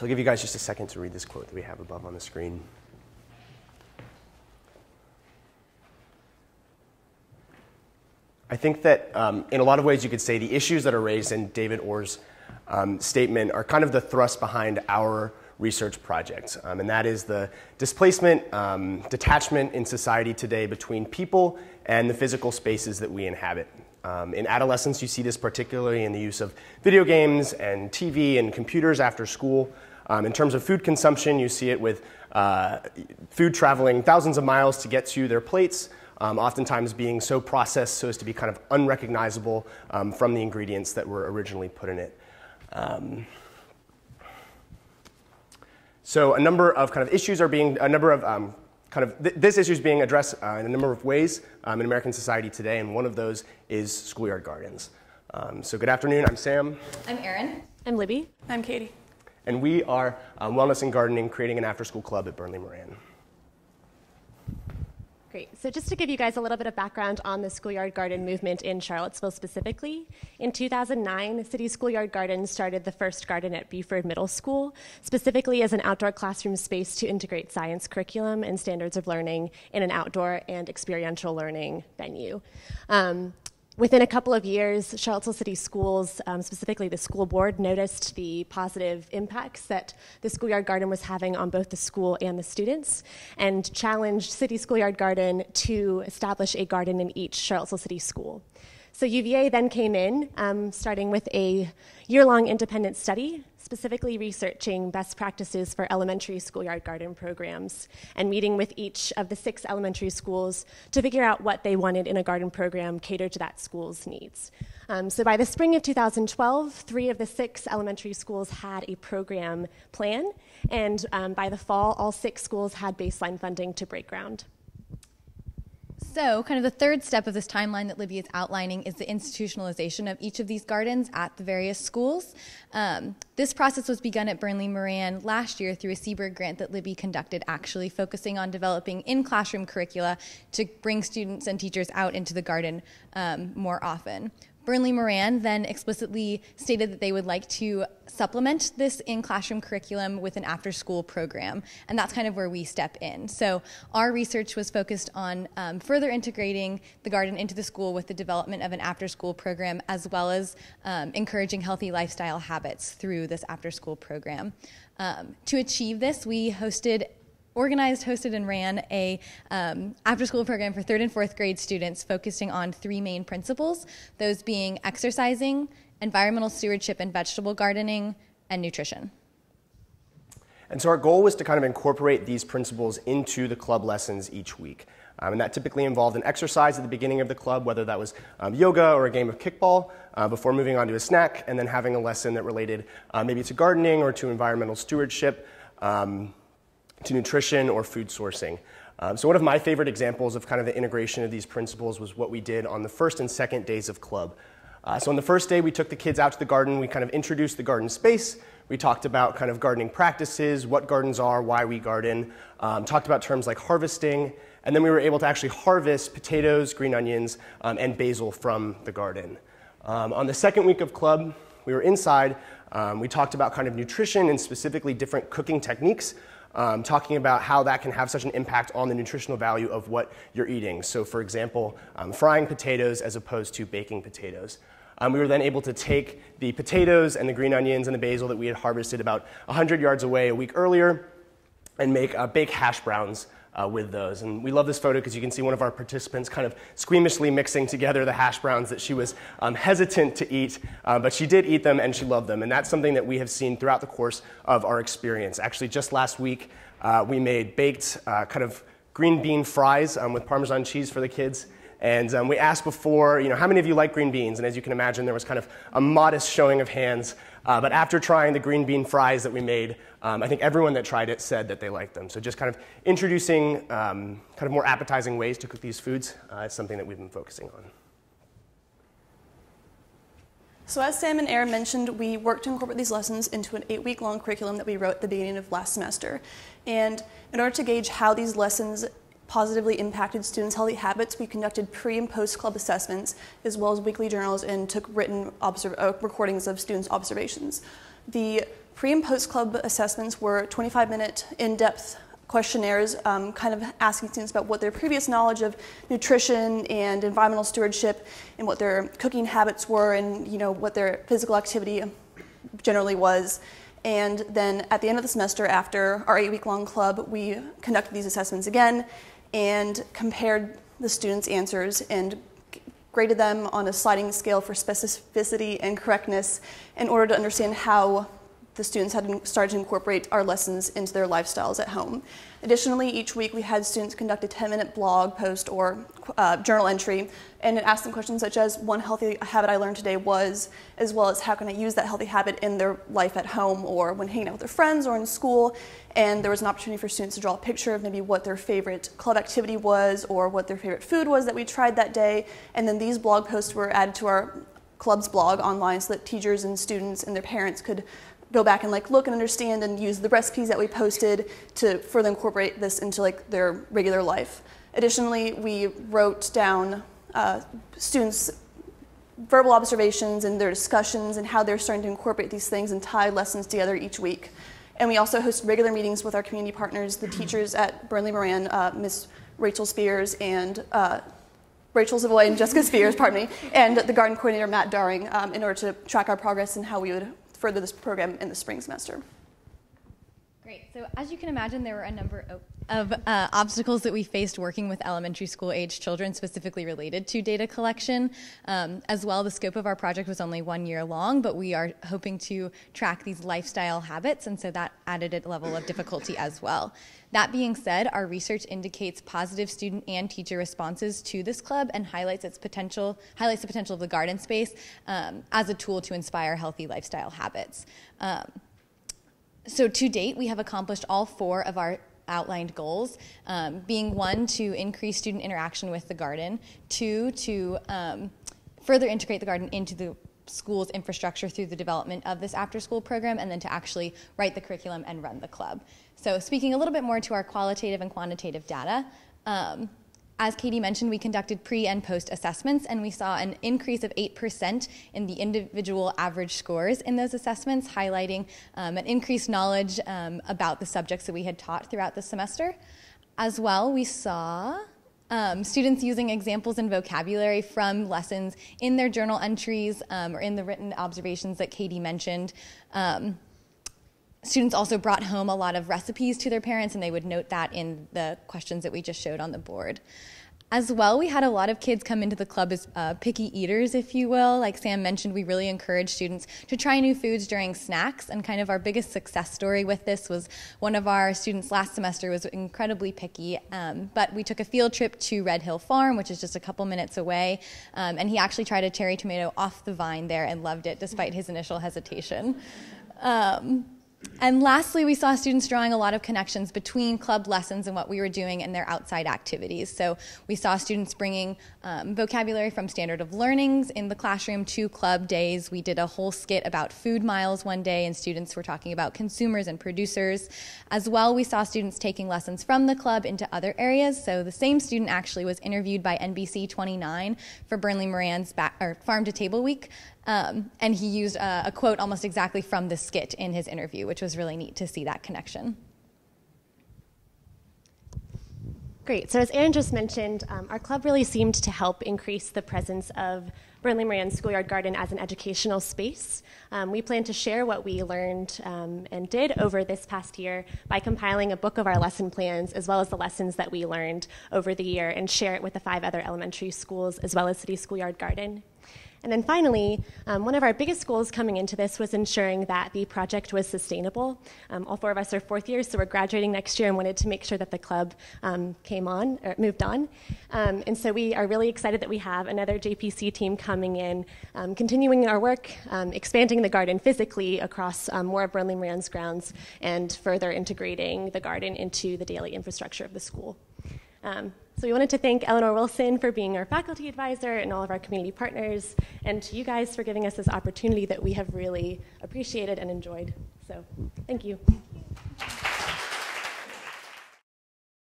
So I'll give you guys just a second to read this quote that we have above on the screen. I think that um, in a lot of ways you could say the issues that are raised in David Orr's um, statement are kind of the thrust behind our research project, um, and that is the displacement, um, detachment in society today between people and the physical spaces that we inhabit. Um, in adolescence, you see this particularly in the use of video games and TV and computers after school. Um, in terms of food consumption, you see it with uh, food traveling thousands of miles to get to their plates, um, oftentimes being so processed so as to be kind of unrecognizable um, from the ingredients that were originally put in it. Um, so a number of kind of issues are being, a number of um, kind of, th- this issue is being addressed uh, in a number of ways um, in American society today, and one of those is schoolyard gardens. Um, so good afternoon, I'm Sam. I'm Erin. I'm Libby. I'm Katie. And we are um, Wellness and Gardening, creating an after school club at Burnley Moran. Great. So, just to give you guys a little bit of background on the schoolyard garden movement in Charlottesville specifically, in 2009, City Schoolyard Gardens started the first garden at Buford Middle School, specifically as an outdoor classroom space to integrate science curriculum and standards of learning in an outdoor and experiential learning venue. Um, Within a couple of years, Charlottesville City Schools, um, specifically the school board, noticed the positive impacts that the schoolyard garden was having on both the school and the students and challenged City Schoolyard Garden to establish a garden in each Charlottesville City school. So UVA then came in, um, starting with a year long independent study, specifically researching best practices for elementary schoolyard garden programs and meeting with each of the six elementary schools to figure out what they wanted in a garden program catered to that school's needs. Um, so by the spring of 2012, three of the six elementary schools had a program plan, and um, by the fall, all six schools had baseline funding to break ground. So, kind of the third step of this timeline that Libby is outlining is the institutionalization of each of these gardens at the various schools. Um, this process was begun at Burnley Moran last year through a Seaberg grant that Libby conducted, actually focusing on developing in classroom curricula to bring students and teachers out into the garden um, more often. Burnley Moran then explicitly stated that they would like to supplement this in classroom curriculum with an after school program, and that's kind of where we step in. So, our research was focused on um, further integrating the garden into the school with the development of an after school program, as well as um, encouraging healthy lifestyle habits through this after school program. Um, to achieve this, we hosted organized, hosted, and ran a um, after-school program for third and fourth grade students focusing on three main principles, those being exercising, environmental stewardship and vegetable gardening, and nutrition. And so our goal was to kind of incorporate these principles into the club lessons each week. Um, and that typically involved an exercise at the beginning of the club, whether that was um, yoga or a game of kickball, uh, before moving on to a snack, and then having a lesson that related uh, maybe to gardening or to environmental stewardship. Um, to nutrition or food sourcing. Um, so one of my favorite examples of kind of the integration of these principles was what we did on the first and second days of club. Uh, so on the first day, we took the kids out to the garden. We kind of introduced the garden space. We talked about kind of gardening practices, what gardens are, why we garden. Um, talked about terms like harvesting, and then we were able to actually harvest potatoes, green onions, um, and basil from the garden. Um, on the second week of club, we were inside. Um, we talked about kind of nutrition and specifically different cooking techniques um, talking about how that can have such an impact on the nutritional value of what you're eating. So, for example, um, frying potatoes as opposed to baking potatoes. Um, we were then able to take the potatoes and the green onions and the basil that we had harvested about 100 yards away a week earlier and make uh, bake hash browns uh, with those. And we love this photo because you can see one of our participants kind of squeamishly mixing together the hash browns that she was um, hesitant to eat, uh, but she did eat them and she loved them. And that's something that we have seen throughout the course of our experience. Actually, just last week, uh, we made baked uh, kind of green bean fries um, with Parmesan cheese for the kids. And um, we asked before, you know, how many of you like green beans? And as you can imagine, there was kind of a modest showing of hands. Uh, but after trying the green bean fries that we made, um, I think everyone that tried it said that they liked them. So just kind of introducing um, kind of more appetizing ways to cook these foods uh, is something that we've been focusing on. So as Sam and Erin mentioned, we worked to incorporate these lessons into an eight-week-long curriculum that we wrote at the beginning of last semester. And in order to gauge how these lessons positively impacted students' healthy habits, we conducted pre and post club assessments, as well as weekly journals, and took written uh, recordings of students' observations. The Pre and post club assessments were 25 minute in depth questionnaires, um, kind of asking students about what their previous knowledge of nutrition and environmental stewardship and what their cooking habits were and you know what their physical activity generally was. And then at the end of the semester, after our eight week long club, we conducted these assessments again and compared the students' answers and graded them on a sliding scale for specificity and correctness in order to understand how the students had started to incorporate our lessons into their lifestyles at home. Additionally, each week we had students conduct a 10 minute blog post or uh, journal entry and asked them questions such as one healthy habit I learned today was, as well as how can I use that healthy habit in their life at home or when hanging out with their friends or in school. And there was an opportunity for students to draw a picture of maybe what their favorite club activity was or what their favorite food was that we tried that day. And then these blog posts were added to our club's blog online so that teachers and students and their parents could go back and like look and understand and use the recipes that we posted to further incorporate this into like their regular life. Additionally, we wrote down uh, students' verbal observations and their discussions and how they're starting to incorporate these things and tie lessons together each week. And we also host regular meetings with our community partners, the teachers at Burnley Moran, uh, Miss Rachel Spears and uh, Rachel Savoy and Jessica Spears, pardon me, and the garden coordinator Matt Daring um, in order to track our progress and how we would further this program in the spring semester. Great. So, as you can imagine, there were a number oh, of uh, obstacles that we faced working with elementary school age children, specifically related to data collection. Um, as well, the scope of our project was only one year long, but we are hoping to track these lifestyle habits, and so that added a level of difficulty as well. That being said, our research indicates positive student and teacher responses to this club and highlights its potential, highlights the potential of the garden space um, as a tool to inspire healthy lifestyle habits. Um, so to date, we have accomplished all four of our outlined goals, um, being one, to increase student interaction with the garden, two, to um, further integrate the garden into the school's infrastructure through the development of this after school program, and then to actually write the curriculum and run the club. So, speaking a little bit more to our qualitative and quantitative data, um, as Katie mentioned, we conducted pre and post assessments, and we saw an increase of 8% in the individual average scores in those assessments, highlighting um, an increased knowledge um, about the subjects that we had taught throughout the semester. As well, we saw um, students using examples and vocabulary from lessons in their journal entries um, or in the written observations that Katie mentioned. Um, students also brought home a lot of recipes to their parents, and they would note that in the questions that we just showed on the board. As well, we had a lot of kids come into the club as uh, picky eaters, if you will. Like Sam mentioned, we really encourage students to try new foods during snacks. And kind of our biggest success story with this was one of our students last semester was incredibly picky. Um, but we took a field trip to Red Hill Farm, which is just a couple minutes away. Um, and he actually tried a cherry tomato off the vine there and loved it, despite his initial hesitation. Um, and lastly, we saw students drawing a lot of connections between club lessons and what we were doing and their outside activities. So we saw students bringing um, vocabulary from standard of learnings in the classroom to club days. We did a whole skit about food miles one day, and students were talking about consumers and producers. As well, we saw students taking lessons from the club into other areas. So the same student actually was interviewed by NBC 29 for Burnley Moran's Farm to Table Week. Um, and he used a, a quote almost exactly from the skit in his interview, which was really neat to see that connection. Great. So, as Erin just mentioned, um, our club really seemed to help increase the presence of Burnley Moran Schoolyard Garden as an educational space. Um, we plan to share what we learned um, and did over this past year by compiling a book of our lesson plans as well as the lessons that we learned over the year and share it with the five other elementary schools as well as City Schoolyard Garden. And then finally, um, one of our biggest goals coming into this was ensuring that the project was sustainable. Um, all four of us are fourth years, so we're graduating next year and wanted to make sure that the club um, came on or moved on. Um, and so we are really excited that we have another JPC team coming in, um, continuing our work, um, expanding the garden physically across more of Burnley Moran's grounds, and further integrating the garden into the daily infrastructure of the school. Um, so we wanted to thank Eleanor Wilson for being our faculty advisor and all of our community partners, and to you guys for giving us this opportunity that we have really appreciated and enjoyed. So thank you.